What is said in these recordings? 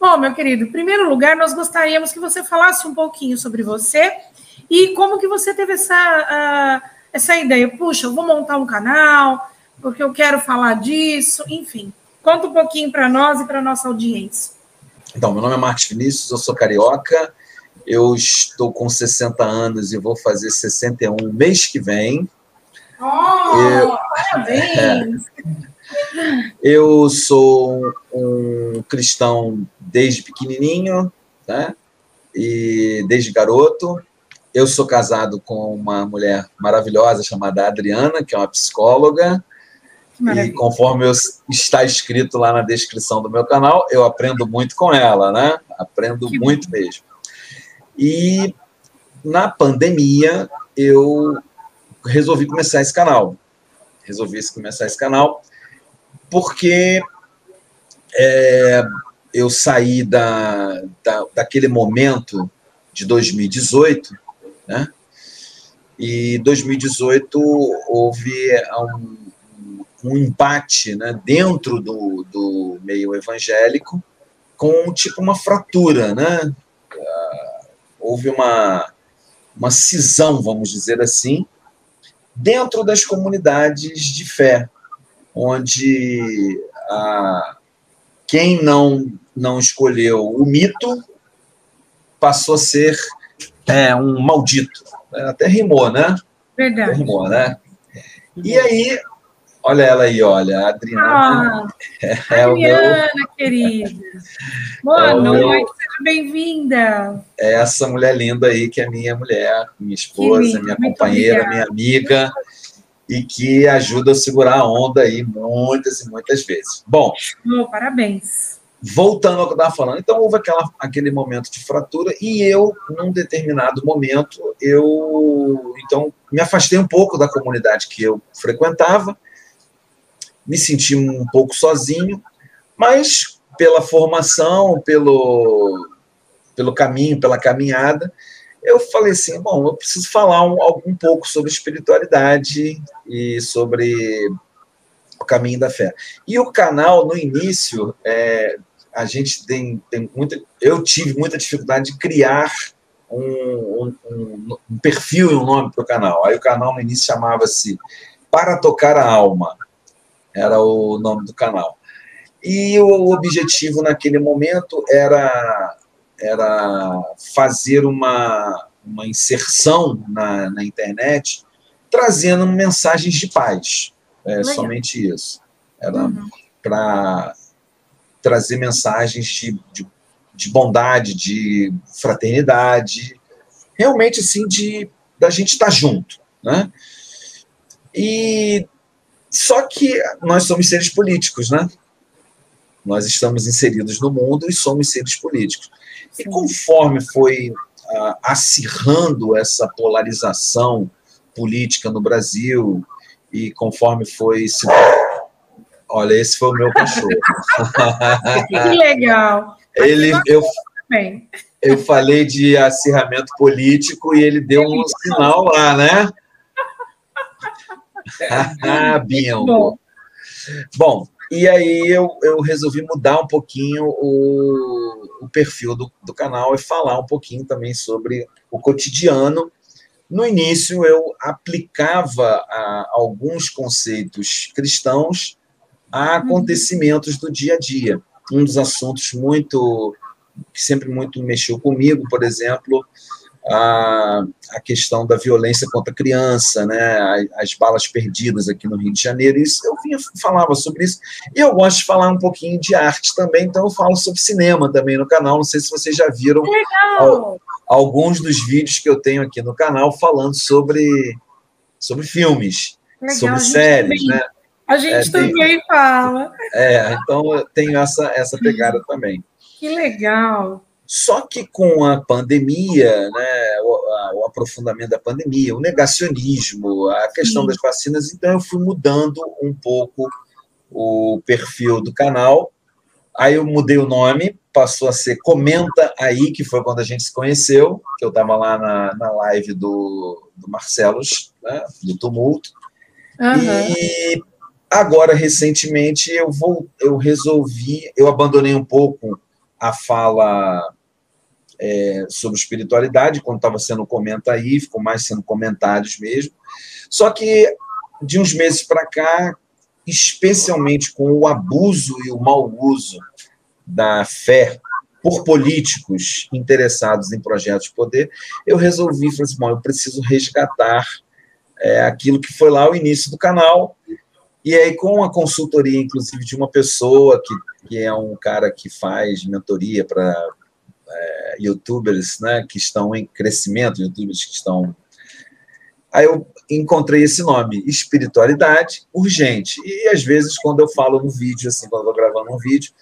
Bom, meu querido, em primeiro lugar, nós gostaríamos que você falasse um pouquinho sobre você e como que você teve essa, uh, essa ideia. Puxa, eu vou montar um canal, porque eu quero falar disso, enfim. Conta um pouquinho para nós e para nossa audiência. Então, meu nome é Marcos Vinícius, eu sou carioca, eu estou com 60 anos e vou fazer 61 mês que vem. Oh, eu, parabéns! É, eu sou um cristão desde pequenininho, né? E desde garoto. Eu sou casado com uma mulher maravilhosa chamada Adriana, que é uma psicóloga. E conforme eu, está escrito lá na descrição do meu canal, eu aprendo muito com ela, né? Aprendo que muito bom. mesmo. E na pandemia, eu resolvi começar esse canal. Resolvi começar esse canal porque é, eu saí da, da, daquele momento de 2018, né? E 2018 houve um, um empate né, dentro do, do meio evangélico com tipo uma fratura, né? Uh, houve uma, uma cisão, vamos dizer assim, dentro das comunidades de fé, onde a, quem não, não escolheu o mito passou a ser é, um maldito. Até rimou, né? Verdade. Até rimou, né? E aí, olha ela aí, olha, a Adriana. Ah, é, Adriana, meu... querida. Boa é noite, meu... seja bem-vinda. É essa mulher linda aí, que é minha mulher, minha esposa, minha companheira, minha amiga e que ajuda a segurar a onda aí muitas e muitas vezes. Bom, oh, parabéns. Voltando ao que eu estava falando, então houve aquela, aquele momento de fratura e eu, num determinado momento, eu então me afastei um pouco da comunidade que eu frequentava, me senti um pouco sozinho, mas pela formação, pelo, pelo caminho, pela caminhada, eu falei assim, bom, eu preciso falar um, um pouco sobre espiritualidade e sobre caminho da fé. E o canal, no início, é, a gente tem, tem muita. Eu tive muita dificuldade de criar um, um, um perfil e um nome para o canal. Aí o canal no início chamava-se Para Tocar a Alma, era o nome do canal. E o objetivo naquele momento era era fazer uma, uma inserção na, na internet trazendo mensagens de paz. É somente isso. Era uhum. para trazer mensagens de, de, de, bondade, de fraternidade, realmente assim, de da gente estar junto. Né? E só que nós somos seres políticos, né? Nós estamos inseridos no mundo e somos seres políticos. E conforme foi uh, acirrando essa polarização política no Brasil, e conforme foi se. Olha, esse foi o meu cachorro. que legal. Ele, eu, eu falei de acirramento político e ele deu um sinal lá, né? ah, bingo. Bom, e aí eu, eu resolvi mudar um pouquinho o, o perfil do, do canal e falar um pouquinho também sobre o cotidiano. No início, eu aplicava a, alguns conceitos cristãos a uhum. acontecimentos do dia a dia. Um dos assuntos muito que sempre muito mexeu comigo, por exemplo, a, a questão da violência contra a criança, né, as, as, balas perdidas aqui no Rio de Janeiro. Isso eu vinha falava sobre isso. E eu gosto de falar um pouquinho de arte também, então eu falo sobre cinema também no canal. Não sei se vocês já viram al, alguns dos vídeos que eu tenho aqui no canal falando sobre sobre filmes, Legal, sobre séries, também, né? A gente é, também tem, fala. É, então eu tenho essa essa pegada também. Que legal. Só que com a pandemia, né, o, o, aprofundamento da pandemia, o negacionismo, a questão Sim. das vacinas, então eu fui mudando um pouco o perfil do canal. Aí eu mudei o nome, passou a ser Comenta Aí, que foi quando a gente se conheceu, que eu estava lá na, na live do, do Marcelos, né, do Tumulto. Uhum. E agora, recentemente, eu, vou, eu resolvi, eu abandonei um pouco a fala é, sobre espiritualidade, quando estava sendo comenta aí, ficou mais sendo comentários mesmo. Só que de uns meses para cá, especialmente com o abuso e o mau uso da fé por políticos interessados em projetos de poder, eu resolvi, falei assim, bom, eu preciso resgatar é, aquilo que foi lá o início do canal, e aí com a consultoria, inclusive, de uma pessoa que, que é um cara que faz mentoria para youtubers né, que estão em crescimento, youtubers que estão... Aí eu encontrei esse nome, espiritualidade urgente. E às vezes, quando eu falo no vídeo, assim, quando eu vou gravando um vídeo,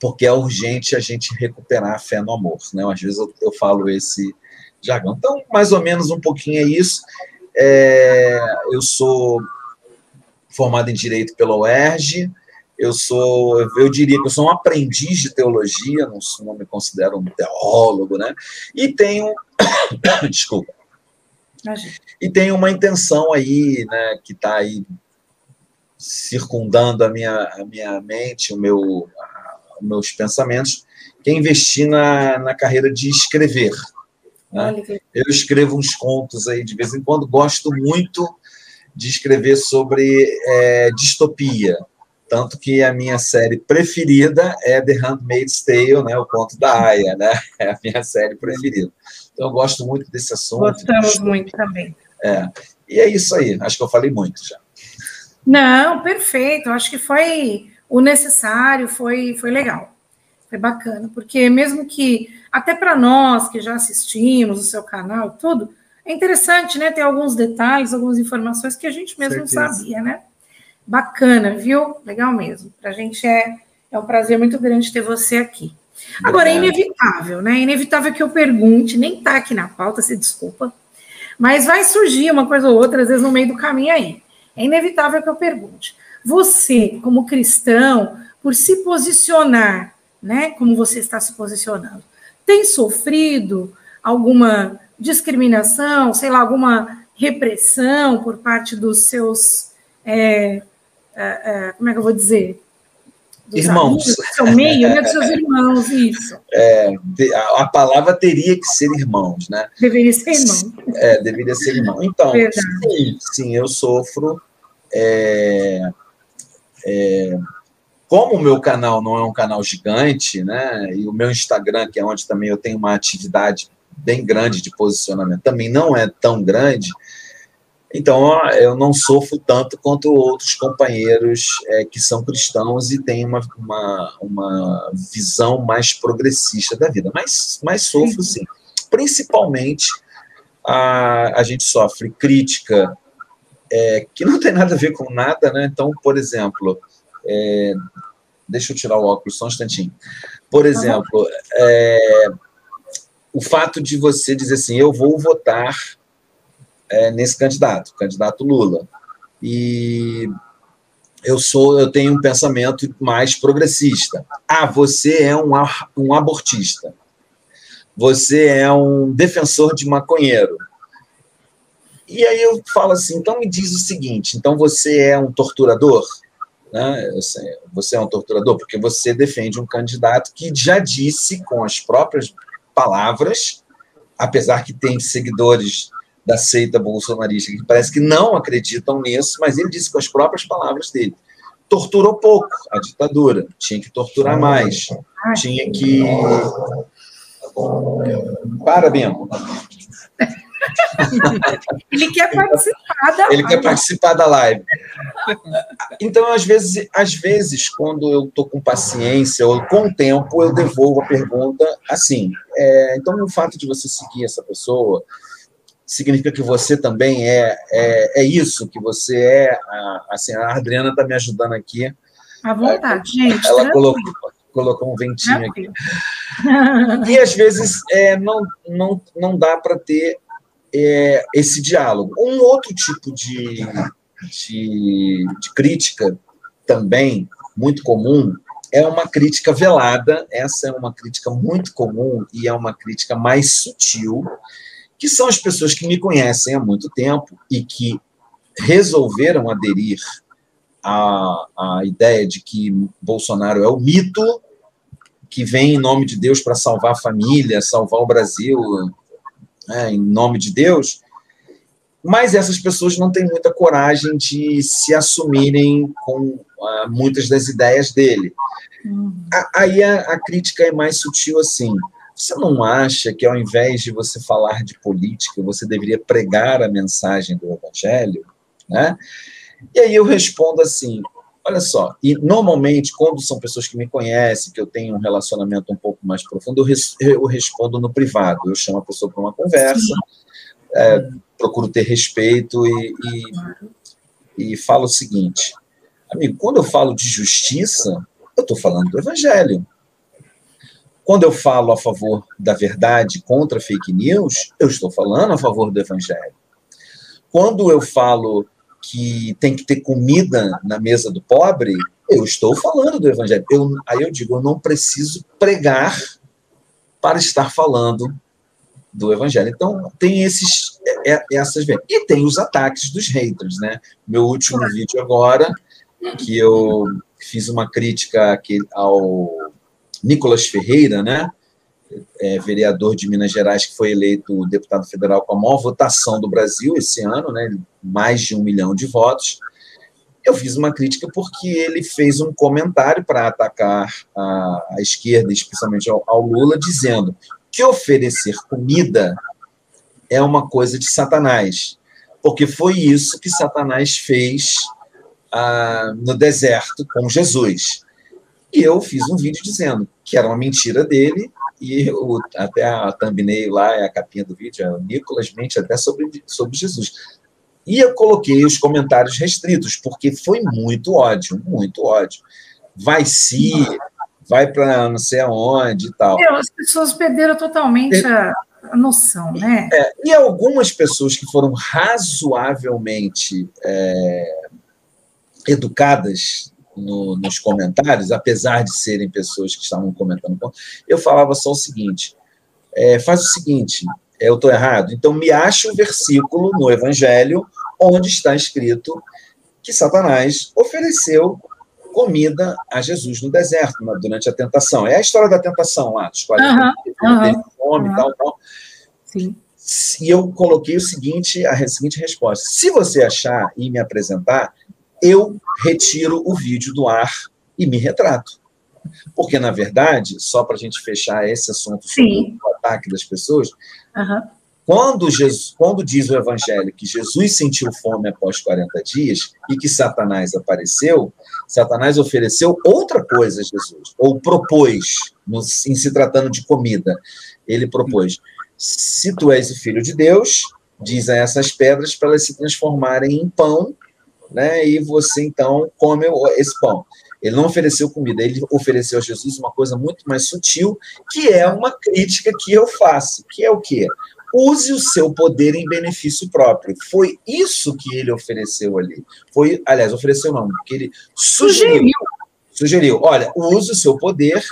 porque é urgente a gente recuperar a fé no amor. Né? Às vezes eu, eu falo esse jargão. Então, mais ou menos um pouquinho é isso. É, eu sou formado em Direito pela UERJ, eu sou, eu diria que eu sou um aprendiz de teologia, não, não me considero um teólogo, né? E tenho, desculpa, e tenho uma intenção aí, né, que está aí circundando a minha, a minha mente, o meu, meus pensamentos, que é investir na, na carreira de escrever. Né? Eu escrevo uns contos aí de vez em quando, gosto muito de escrever sobre é, distopia. Tanto que a minha série preferida é The Handmaid's Tale, né, o conto da Aya, né? É a minha série preferida. Então, eu gosto muito desse assunto. Gostamos muito também. É. E é isso aí. Acho que eu falei muito já. Não, perfeito. Acho que foi o necessário, foi, foi legal. Foi bacana, porque mesmo que, até para nós que já assistimos o seu canal tudo, é interessante, né? Ter alguns detalhes, algumas informações que a gente mesmo não sabia, né? Bacana, viu? Legal mesmo. Para a gente é, é um prazer muito grande ter você aqui. Agora, é inevitável, né? É inevitável que eu pergunte, nem tá aqui na pauta, se desculpa, mas vai surgir uma coisa ou outra, às vezes, no meio do caminho aí. É inevitável que eu pergunte. Você, como cristão, por se posicionar, né, como você está se posicionando, tem sofrido alguma discriminação, sei lá, alguma repressão por parte dos seus, é, é, é, como é que eu vou dizer? Dos irmãos. Amigos, seu meio, né, dos seus irmãos, isso. É, a, palavra teria que ser irmãos, né? Deveria ser irmão. É, deveria ser irmão. Então, sim, sim, eu sofro é, é, como o meu canal não é um canal gigante, né, e o meu Instagram, que é onde também eu tenho uma atividade bem grande de posicionamento, também não é tão grande, então eu não sofro tanto quanto outros companheiros é, que são cristãos e têm uma, uma, uma, visão mais progressista da vida, mas, mas sofro sim. Principalmente a, a gente sofre crítica é, que não tem nada a ver com nada, né? Então, por exemplo, é, deixa eu tirar o óculos só um instantinho. Por exemplo, é, o fato de você dizer assim, eu vou votar é, nesse candidato, candidato Lula, e eu sou, eu tenho um pensamento mais progressista. Ah, você é um, um abortista. Você é um defensor de maconheiro. E aí eu falo assim, então me diz o seguinte, então você é um torturador? Né? Você é um torturador porque você defende um candidato que já disse com as próprias palavras, apesar que tem seguidores da seita bolsonarista que parece que não acreditam nisso, mas ele disse com as próprias palavras dele. Torturou pouco a ditadura, tinha que torturar mais, tinha que. Para, Bembo. Ele quer participar da Ele quer participar da live. Então, às vezes, às vezes quando eu estou com paciência ou com tempo, eu devolvo a pergunta assim. É, então, o fato de você seguir essa pessoa significa que você também é, é, é isso, que você é. A, assim, a Adriana está me ajudando aqui. À vontade, gente. Ela colocou, colocou um ventinho aqui. E às vezes é, não, não, não dá para ter é, esse diálogo. Um outro tipo de, de, de crítica também muito comum é uma crítica velada, essa é uma crítica muito comum e é uma crítica mais sutil, que são as pessoas que me conhecem há muito tempo e que resolveram aderir à, à ideia de que Bolsonaro é o mito que vem em nome de Deus para salvar a família, salvar o Brasil, né, em nome de Deus, mas essas pessoas não têm muita coragem de se assumirem com uh, muitas das ideias dele. Uhum. Aí a, a, crítica é mais sutil assim. Você não acha que ao invés de você falar de política, você deveria pregar a mensagem do evangelho? Né? E aí eu respondo assim: olha só, e normalmente, quando são pessoas que me conhecem, que eu tenho um relacionamento um pouco mais profundo, eu, res, eu respondo no privado. Eu chamo a pessoa para uma conversa, é, procuro ter respeito e, e, e falo o seguinte: amigo, quando eu falo de justiça, eu estou falando do evangelho. Quando eu falo a favor da verdade contra fake news, eu estou falando a favor do evangelho. Quando eu falo que tem que ter comida na mesa do pobre, eu estou falando do evangelho. Eu, aí eu digo, eu não preciso pregar para estar falando do evangelho. Então, tem esses, é, é, essas. E tem os ataques dos haters, né? Meu último vídeo agora, que eu fiz uma crítica aqui ao Nicolas Ferreira, né? É, vereador de Minas Gerais, que foi eleito deputado federal com a maior votação do Brasil esse ano, né? mais de um milhão de votos. Eu fiz uma crítica porque ele fez um comentário para atacar a, a, esquerda, especialmente ao, ao Lula, dizendo que oferecer comida é uma coisa de Satanás, porque foi isso que Satanás fez ah, no deserto com Jesus. E eu fiz um vídeo dizendo que era uma mentira dele, e o, até a thumbnail lá, é a capinha do vídeo, é o Nicolas mente até sobre, sobre Jesus. E eu coloquei os comentários restritos, porque foi muito ódio, muito ódio. Vai se, vai para não sei aonde e tal. Meu, as pessoas perderam totalmente é, a, a, noção, né? É, e algumas pessoas que foram razoavelmente é, educadas no, nos comentários, apesar de serem pessoas que estavam comentando, eu falava só o seguinte: é, faz o seguinte, é, eu estou errado, então me acha o versículo no Evangelho onde está escrito que Satanás ofereceu comida a Jesus no deserto durante a tentação. É a história da tentação lá, dos 40 uhum, uhum, fome e tal, tal. Sim. E eu coloquei o seguinte, a seguinte resposta: se você achar e me apresentar, eu retiro o vídeo do ar e me retrato. Porque, na verdade, só para a gente fechar esse assunto sobre o ataque das pessoas, uhum. quando, Jesus, quando diz o Evangelho que Jesus sentiu fome após 40 dias e que Satanás apareceu, Satanás ofereceu outra coisa a Jesus, ou propôs, no, em se tratando de comida, ele propôs: se tu és o filho de Deus, diz a essas pedras para elas se transformarem em pão né? E você então come esse pão. Ele não ofereceu comida, ele ofereceu a Jesus uma coisa muito mais sutil, que é uma crítica que eu faço, que é o quê? Use o seu poder em benefício próprio. Foi isso que ele ofereceu ali. Foi, aliás, ofereceu não, porque ele sugeriu. Sugeriu. sugeriu olha, use o seu poder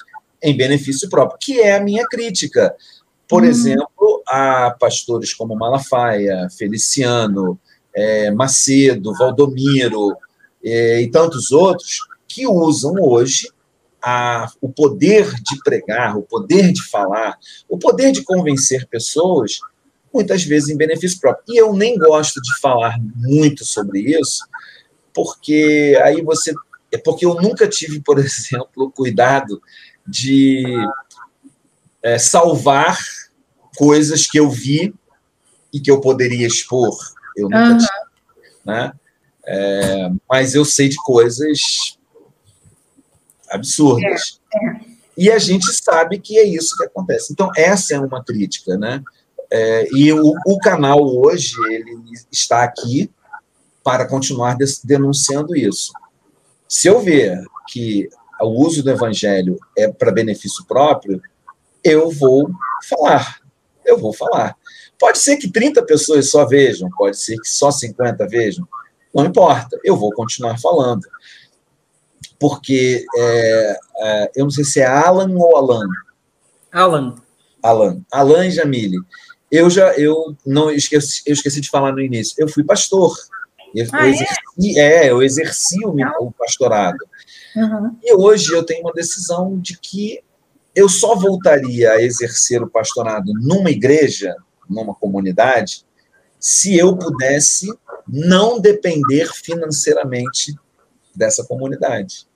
em benefício próprio, que é a minha crítica. Por hum. exemplo, a pastores como Malafaia, Feliciano, é, Macedo, Valdomiro é, e tantos outros que usam hoje a, o poder de pregar, o poder de falar, o poder de convencer pessoas, muitas vezes em benefício próprio. E eu nem gosto de falar muito sobre isso, porque aí você. É porque eu nunca tive, por exemplo, cuidado de é, salvar coisas que eu vi e que eu poderia expor. Eu nunca uhum. tive, né? É, mas eu sei de coisas absurdas. É, é. E a gente sabe que é isso que acontece. Então, essa é uma crítica, né? É, e o, o, canal hoje ele está aqui para continuar denunciando isso. Se eu ver que o uso do evangelho é para benefício próprio, eu vou falar. Eu vou falar. Pode ser que 30 pessoas só vejam, pode ser que só 50 vejam, não importa, eu vou continuar falando. Porque é, é, eu não sei se é Alan ou Alan. Alan. Alan. Alan e Jamile. Eu já eu não esqueci, eu esqueci de falar no início. Eu fui pastor. Eu, ah, eu é? exerci, é? é? eu exerci o, o pastorado. Uhum. E hoje eu tenho uma decisão de que eu só voltaria a exercer o pastorado numa igreja, numa comunidade, se eu pudesse não depender financeiramente dessa comunidade.